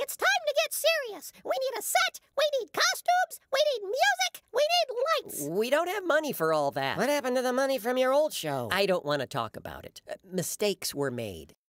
It's time to get serious. We need a set, we need costumes, we need music, we need lights. We don't have money for all that. What happened to the money from your old show? I don't want to talk about it. Uh, mistakes were made.